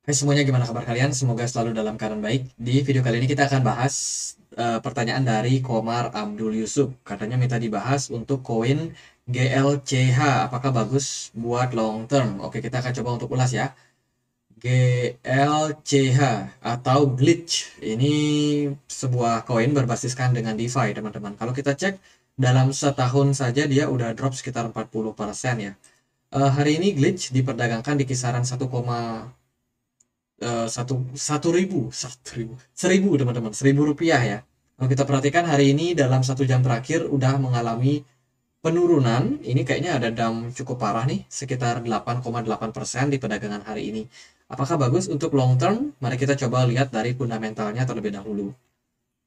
Hai semuanya, gimana kabar kalian? Semoga selalu dalam keadaan baik. Di video kali ini kita akan bahas uh, pertanyaan dari Komar Abdul Yusuf. Katanya minta dibahas untuk koin GLCH. Apakah bagus buat long term? Oke, kita akan coba untuk ulas ya. GLCH atau Glitch. Ini sebuah koin berbasiskan dengan DeFi, teman-teman. Kalau kita cek dalam setahun saja dia udah drop sekitar 40% ya. Uh, hari ini Glitch diperdagangkan di kisaran 1, Eh, satu satu ribu satu ribu seribu teman-teman seribu rupiah ya. Kalau kita perhatikan hari ini dalam satu jam terakhir udah mengalami penurunan. Ini kayaknya ada dam cukup parah nih sekitar 8,8% di perdagangan hari ini. Apakah bagus untuk long term? Mari kita coba lihat dari fundamentalnya terlebih dahulu.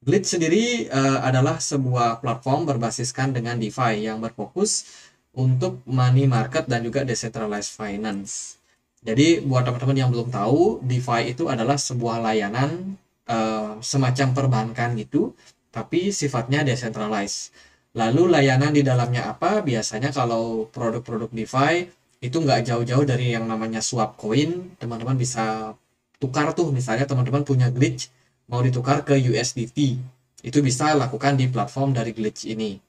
Glitch sendiri uh, adalah sebuah platform berbasiskan dengan DeFi yang berfokus untuk money market dan juga decentralized finance jadi buat teman-teman yang belum tahu, DeFi itu adalah sebuah layanan uh, semacam perbankan gitu, tapi sifatnya decentralized. Lalu layanan di dalamnya apa? Biasanya kalau produk-produk DeFi itu nggak jauh-jauh dari yang namanya swap coin. Teman-teman bisa tukar tuh, misalnya teman-teman punya glitch mau ditukar ke USDT. Itu bisa lakukan di platform dari glitch ini.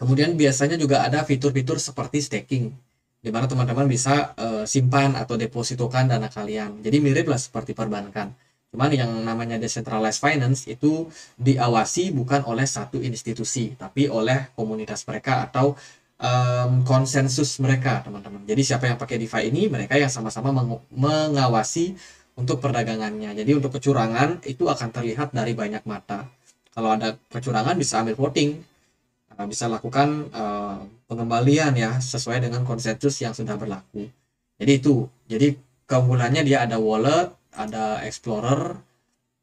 Kemudian biasanya juga ada fitur-fitur seperti staking di mana teman-teman bisa uh, simpan atau depositokan dana kalian. Jadi mirip lah seperti perbankan. Cuman yang namanya decentralized finance itu diawasi bukan oleh satu institusi, tapi oleh komunitas mereka atau um, konsensus mereka, teman-teman. Jadi siapa yang pakai DeFi ini, mereka yang sama-sama meng mengawasi untuk perdagangannya. Jadi untuk kecurangan itu akan terlihat dari banyak mata. Kalau ada kecurangan bisa ambil voting, bisa lakukan uh, pengembalian ya sesuai dengan konsensus yang sudah berlaku. Jadi itu. Jadi keunggulannya dia ada wallet, ada explorer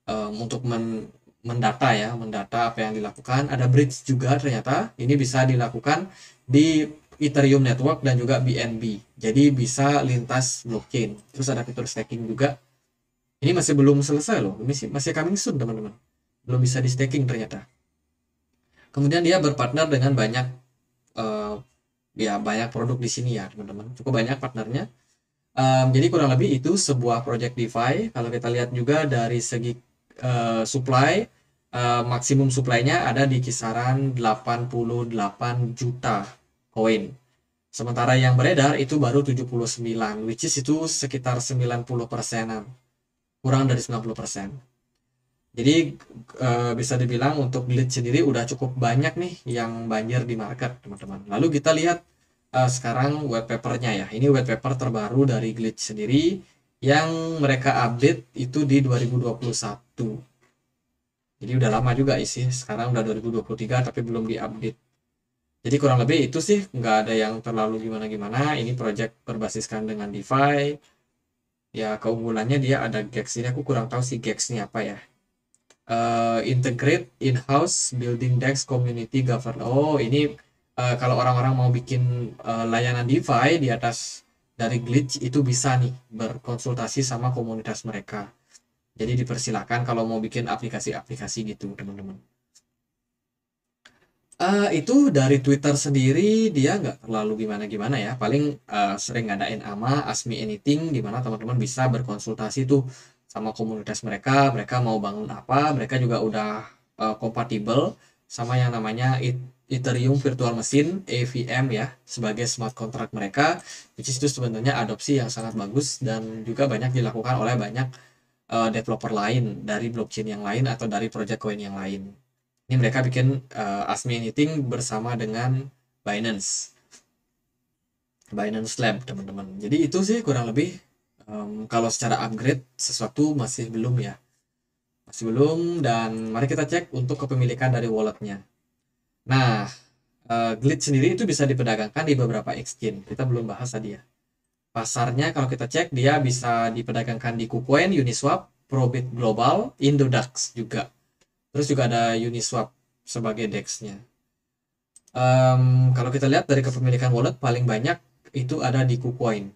um, untuk men mendata ya, mendata apa yang dilakukan. Ada bridge juga ternyata. Ini bisa dilakukan di Ethereum network dan juga BNB. Jadi bisa lintas blockchain. Terus ada fitur staking juga. Ini masih belum selesai loh. Ini masih coming soon teman-teman. Belum bisa di staking ternyata. Kemudian dia berpartner dengan banyak uh, ya banyak produk di sini ya teman-teman. Cukup banyak partnernya. Um, jadi kurang lebih itu sebuah project DeFi. Kalau kita lihat juga dari segi uh, supply, uh, maksimum supply-nya ada di kisaran 88 juta koin. Sementara yang beredar itu baru 79, which is itu sekitar 90 persenan. Kurang dari 90 persen. Jadi uh, bisa dibilang untuk glitch sendiri udah cukup banyak nih yang banjir di market teman-teman. Lalu kita lihat uh, sekarang white papernya ya. Ini white paper terbaru dari glitch sendiri yang mereka update itu di 2021. Jadi udah lama juga isi. Sekarang udah 2023 tapi belum diupdate. Jadi kurang lebih itu sih nggak ada yang terlalu gimana-gimana. Ini project berbasiskan dengan DeFi. Ya keunggulannya dia ada GEX ini. Aku kurang tahu sih GEX ini apa ya uh, integrate in-house building desk community govern. Oh, ini uh, kalau orang-orang mau bikin uh, layanan DeFi di atas dari Glitch itu bisa nih berkonsultasi sama komunitas mereka. Jadi dipersilakan kalau mau bikin aplikasi-aplikasi gitu, teman-teman. Uh, itu dari Twitter sendiri dia nggak terlalu gimana-gimana ya. Paling uh, sering ngadain ama Ask Me Anything di mana teman-teman bisa berkonsultasi tuh sama komunitas mereka mereka mau bangun apa mereka juga udah uh, sama yang namanya Ethereum Virtual Machine EVM ya sebagai smart contract mereka which is itu sebenarnya adopsi yang sangat bagus dan juga banyak dilakukan oleh banyak uh, developer lain dari blockchain yang lain atau dari project coin yang lain. Ini mereka bikin uh, Asmi Anything bersama dengan Binance. Binance Lab teman-teman. Jadi itu sih kurang lebih um, kalau secara upgrade sesuatu masih belum ya. Masih belum dan mari kita cek untuk kepemilikan dari walletnya. Nah uh, glitch sendiri itu bisa diperdagangkan di beberapa exchange. Kita belum bahas tadi ya. Pasarnya kalau kita cek dia bisa diperdagangkan di KuCoin, Uniswap, Probit Global, Indodax juga. Terus juga ada Uniswap sebagai DEX-nya. Um, kalau kita lihat dari kepemilikan wallet paling banyak itu ada di KuCoin.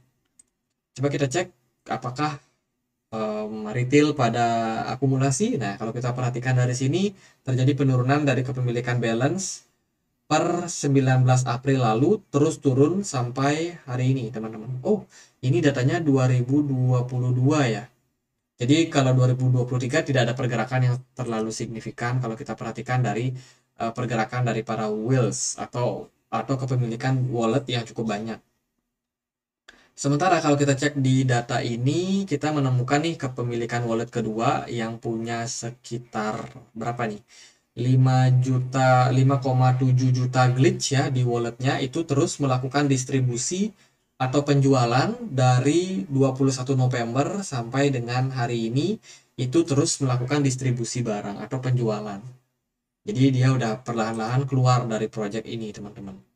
Coba kita cek apakah um, retail pada akumulasi. Nah, kalau kita perhatikan dari sini terjadi penurunan dari kepemilikan balance per 19 April lalu terus turun sampai hari ini, teman-teman. Oh, ini datanya 2022 ya. Jadi kalau 2023 tidak ada pergerakan yang terlalu signifikan kalau kita perhatikan dari uh, pergerakan dari para whales atau atau kepemilikan wallet yang cukup banyak. Sementara kalau kita cek di data ini, kita menemukan nih kepemilikan wallet kedua yang punya sekitar berapa nih? 5 juta 5,7 juta glitch ya di walletnya itu terus melakukan distribusi atau penjualan dari 21 November sampai dengan hari ini itu terus melakukan distribusi barang atau penjualan. Jadi dia udah perlahan-lahan keluar dari project ini teman-teman.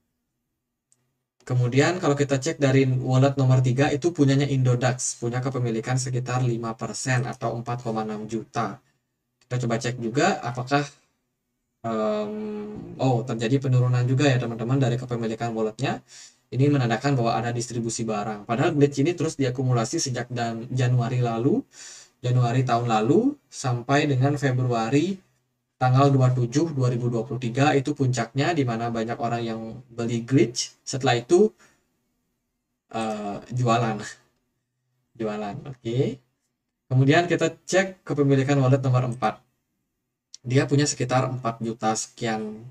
Kemudian kalau kita cek dari wallet nomor 3 itu punyanya Indodax, punya kepemilikan sekitar 5% atau 4,6 juta. Kita coba cek juga apakah um, oh terjadi penurunan juga ya teman-teman dari kepemilikan walletnya ini menandakan bahwa ada distribusi barang. Padahal glitch ini terus diakumulasi sejak dan Januari lalu, Januari tahun lalu sampai dengan Februari tanggal 27 2023 itu puncaknya di mana banyak orang yang beli glitch. Setelah itu uh, jualan. jualan, oke. Okay. Kemudian kita cek kepemilikan wallet nomor 4. Dia punya sekitar 4 juta sekian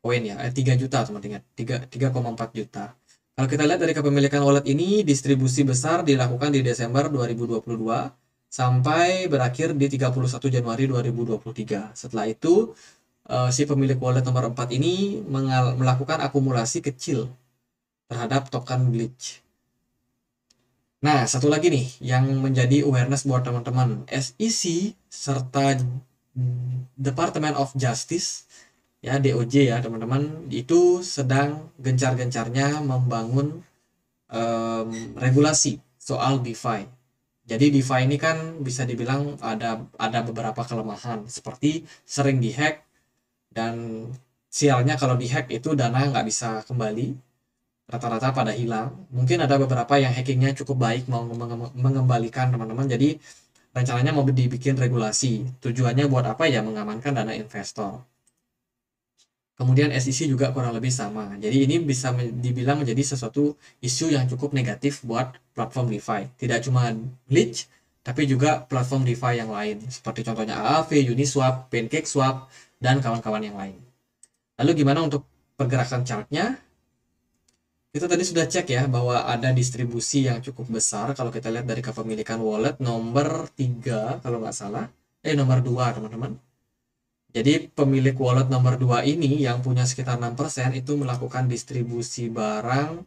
poin ya, eh, 3 juta teman-teman, 3,4 juta. Kalau kita lihat dari kepemilikan wallet ini, distribusi besar dilakukan di Desember 2022 sampai berakhir di 31 Januari 2023. Setelah itu, uh, si pemilik wallet nomor 4 ini melakukan akumulasi kecil terhadap token glitch. Nah, satu lagi nih yang menjadi awareness buat teman-teman. SEC serta Department of Justice ya DOJ ya teman-teman itu sedang gencar-gencarnya membangun um, regulasi soal DeFi. Jadi DeFi ini kan bisa dibilang ada ada beberapa kelemahan seperti sering dihack dan sialnya kalau dihack itu dana nggak bisa kembali rata-rata pada hilang. Mungkin ada beberapa yang hackingnya cukup baik mau mengembalikan teman-teman. Jadi rencananya mau dibikin regulasi. Tujuannya buat apa ya? Mengamankan dana investor. Kemudian SEC juga kurang lebih sama. Jadi ini bisa dibilang menjadi sesuatu isu yang cukup negatif buat platform DeFi. Tidak cuma glitch, tapi juga platform DeFi yang lain. Seperti contohnya Aave, Uniswap, PancakeSwap, dan kawan-kawan yang lain. Lalu gimana untuk pergerakan chartnya? Kita tadi sudah cek ya bahwa ada distribusi yang cukup besar kalau kita lihat dari kepemilikan wallet nomor 3 kalau nggak salah. Eh nomor 2 teman-teman jadi pemilik wallet nomor 2 ini yang punya sekitar 6% itu melakukan distribusi barang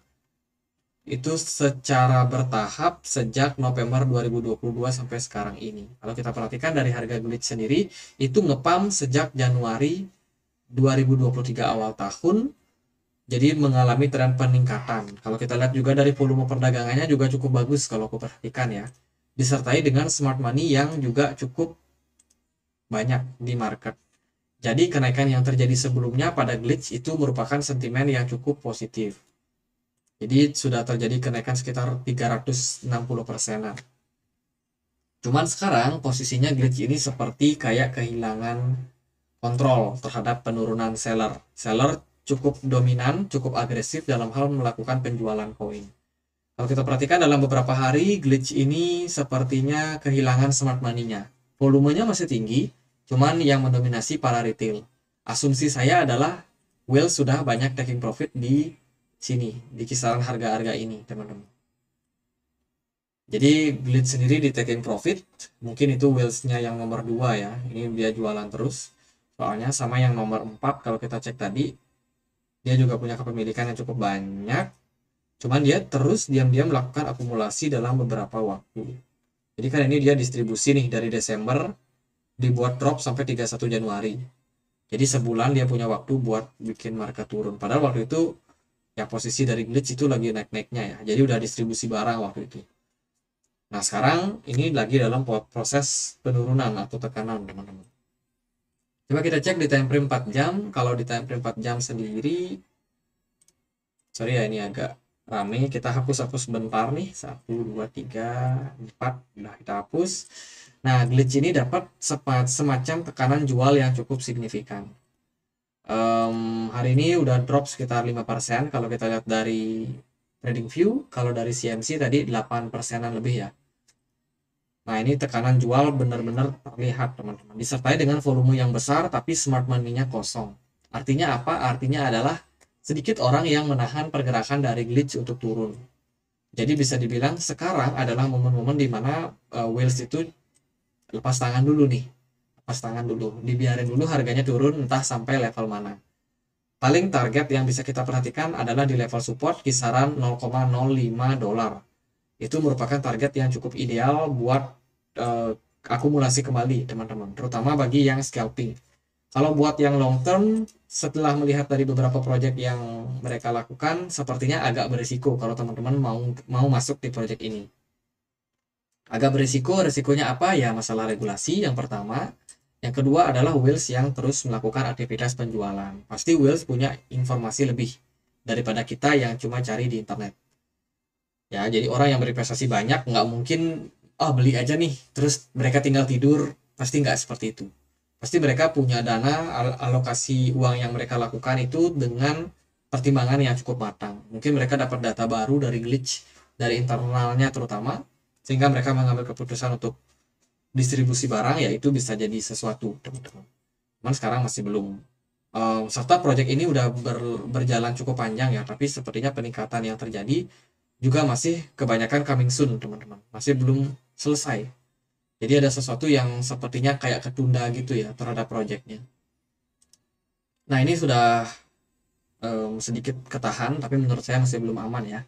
itu secara bertahap sejak November 2022 sampai sekarang ini. Kalau kita perhatikan dari harga glitch sendiri itu ngepam sejak Januari 2023 awal tahun jadi mengalami tren peningkatan. Kalau kita lihat juga dari volume perdagangannya juga cukup bagus kalau aku perhatikan ya. Disertai dengan smart money yang juga cukup banyak di market. Jadi kenaikan yang terjadi sebelumnya pada glitch itu merupakan sentimen yang cukup positif. Jadi sudah terjadi kenaikan sekitar 360 persenan. Cuman sekarang posisinya glitch ini seperti kayak kehilangan kontrol terhadap penurunan seller. Seller cukup dominan, cukup agresif dalam hal melakukan penjualan koin. Kalau kita perhatikan dalam beberapa hari, glitch ini sepertinya kehilangan smart money-nya. Volumenya masih tinggi, Cuman yang mendominasi para retail. Asumsi saya adalah Will sudah banyak taking profit di sini, di kisaran harga-harga ini, teman-teman. Jadi Blitz sendiri di taking profit, mungkin itu Wills-nya yang nomor 2 ya. Ini dia jualan terus. Soalnya sama yang nomor 4 kalau kita cek tadi, dia juga punya kepemilikan yang cukup banyak. Cuman dia terus diam-diam melakukan akumulasi dalam beberapa waktu. Jadi kan ini dia distribusi nih dari Desember dibuat drop sampai 31 Januari. Jadi sebulan dia punya waktu buat bikin market turun. Padahal waktu itu ya posisi dari glitch itu lagi naik-naiknya ya. Jadi udah distribusi barang waktu itu. Nah sekarang ini lagi dalam proses penurunan atau tekanan teman-teman. Coba kita cek di time frame 4 jam. Kalau di time frame 4 jam sendiri, sorry ya ini agak rame. Kita hapus-hapus sebentar nih. 1, 2, 3, 4. Udah kita hapus. Nah, glitch ini dapat semacam tekanan jual yang cukup signifikan. Um, hari ini udah drop sekitar 5% kalau kita lihat dari trading view kalau dari CMC tadi 8 persenan lebih ya. Nah ini tekanan jual benar-benar terlihat teman-teman. Disertai dengan volume yang besar tapi smart money-nya kosong. Artinya apa? Artinya adalah sedikit orang yang menahan pergerakan dari glitch untuk turun. Jadi bisa dibilang sekarang adalah momen-momen di mana uh, whales itu lepas tangan dulu nih lepas tangan dulu dibiarin dulu harganya turun entah sampai level mana Paling target yang bisa kita perhatikan adalah di level support kisaran 0,05 dolar. Itu merupakan target yang cukup ideal buat uh, akumulasi kembali teman-teman, terutama bagi yang scalping. Kalau buat yang long term, setelah melihat dari beberapa project yang mereka lakukan, sepertinya agak berisiko kalau teman-teman mau mau masuk di project ini. Agak berisiko, resikonya apa? Ya masalah regulasi yang pertama, yang kedua adalah Wills yang terus melakukan aktivitas penjualan. Pasti Wills punya informasi lebih daripada kita yang cuma cari di internet. Ya, jadi orang yang berinvestasi banyak nggak mungkin oh beli aja nih, terus mereka tinggal tidur, pasti nggak seperti itu. Pasti mereka punya dana al alokasi uang yang mereka lakukan itu dengan pertimbangan yang cukup matang. Mungkin mereka dapat data baru dari glitch dari internalnya terutama sehingga mereka mengambil keputusan untuk distribusi barang ya itu bisa jadi sesuatu teman-teman. Cuman sekarang masih belum. Uh, serta proyek ini udah ber, berjalan cukup panjang ya tapi sepertinya peningkatan yang terjadi juga masih kebanyakan coming soon teman-teman. Masih belum selesai. Jadi ada sesuatu yang sepertinya kayak ketunda gitu ya terhadap proyeknya. Nah ini sudah um, sedikit ketahan tapi menurut saya masih belum aman ya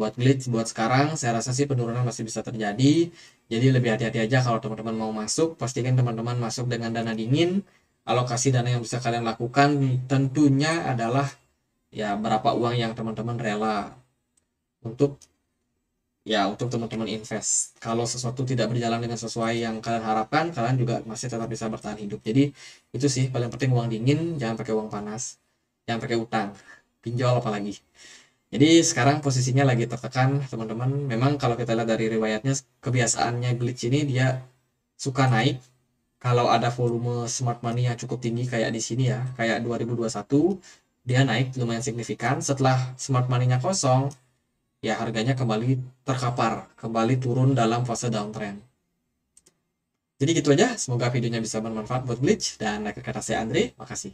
buat glitch buat sekarang saya rasa sih penurunan masih bisa terjadi. Jadi lebih hati-hati aja kalau teman-teman mau masuk pastikan teman-teman masuk dengan dana dingin. Alokasi dana yang bisa kalian lakukan tentunya adalah ya berapa uang yang teman-teman rela untuk ya untuk teman-teman invest. Kalau sesuatu tidak berjalan dengan sesuai yang kalian harapkan kalian juga masih tetap bisa bertahan hidup. Jadi itu sih paling penting uang dingin jangan pakai uang panas jangan pakai utang pinjol apalagi jadi sekarang posisinya lagi tertekan teman-teman. Memang kalau kita lihat dari riwayatnya kebiasaannya glitch ini dia suka naik kalau ada volume smart money yang cukup tinggi kayak di sini ya, kayak 2021 dia naik lumayan signifikan. Setelah smart money-nya kosong, ya harganya kembali terkapar, kembali turun dalam fase downtrend. Jadi gitu aja, semoga videonya bisa bermanfaat buat Glitch dan like kata saya Andre, makasih.